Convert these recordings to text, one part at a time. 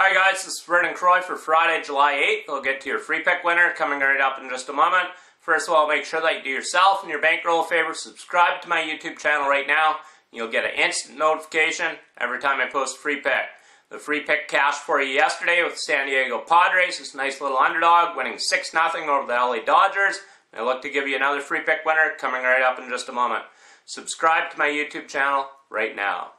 Hi guys, this is Vernon Croy for Friday, July 8th. We'll get to your free pick winner coming right up in just a moment. First of all, make sure that you do yourself and your bankroll a favor. Subscribe to my YouTube channel right now. You'll get an instant notification every time I post a free pick. The free pick cash for you yesterday with San Diego Padres. This nice little underdog winning 6-0 over the LA Dodgers. I look to give you another free pick winner coming right up in just a moment. Subscribe to my YouTube channel right now.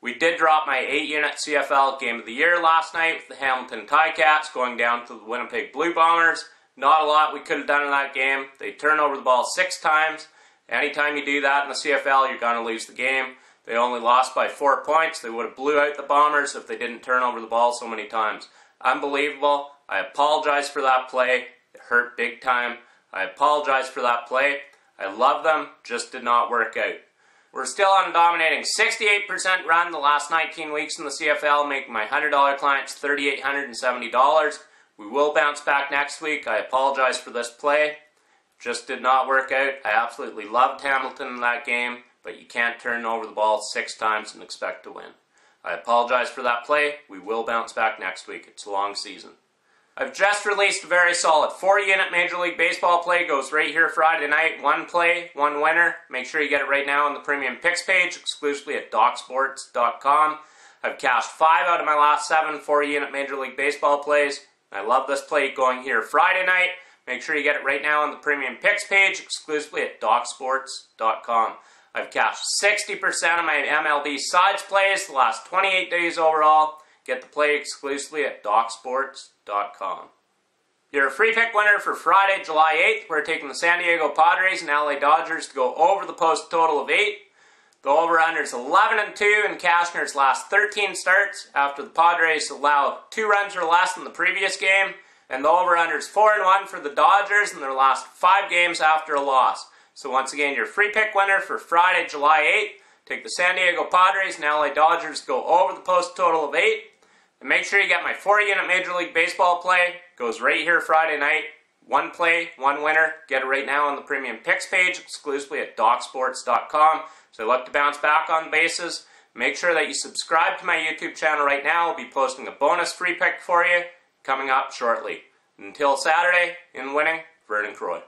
We did drop my 8-unit CFL Game of the Year last night with the Hamilton Ticats going down to the Winnipeg Blue Bombers. Not a lot we could have done in that game. They turned over the ball six times. Anytime you do that in the CFL, you're going to lose the game. They only lost by four points. They would have blew out the Bombers if they didn't turn over the ball so many times. Unbelievable. I apologize for that play. It hurt big time. I apologize for that play. I love them, just did not work out. We're still on dominating 68% run the last 19 weeks in the CFL, making my $100 clients $3,870. We will bounce back next week. I apologize for this play. Just did not work out. I absolutely loved Hamilton in that game, but you can't turn over the ball six times and expect to win. I apologize for that play. We will bounce back next week. It's a long season. I've just released a very solid 4-unit Major League Baseball play. Goes right here Friday night. One play, one winner. Make sure you get it right now on the Premium Picks page, exclusively at DocSports.com. I've cashed five out of my last seven 4-unit Major League Baseball plays. I love this play going here Friday night. Make sure you get it right now on the Premium Picks page, exclusively at DocSports.com. I've cashed 60% of my MLB sides plays the last 28 days overall. Get the play exclusively at DocSports.com. You're a free pick winner for Friday, July 8th. We're taking the San Diego Padres and LA Dodgers to go over the post total of 8. The over-under is 11 and 2 in Cashner's last 13 starts after the Padres allow two runs or less in the previous game. And the over-under is 4 and 1 for the Dodgers in their last five games after a loss. So once again, your free pick winner for Friday, July 8th. Take the San Diego Padres and LA Dodgers to go over the post total of 8. And make sure you get my 4-unit Major League Baseball play. Goes right here Friday night. One play, one winner. Get it right now on the Premium Picks page, exclusively at DocSports.com. So look to bounce back on bases. Make sure that you subscribe to my YouTube channel right now. I'll be posting a bonus free pick for you coming up shortly. Until Saturday, in winning, Vernon Croy.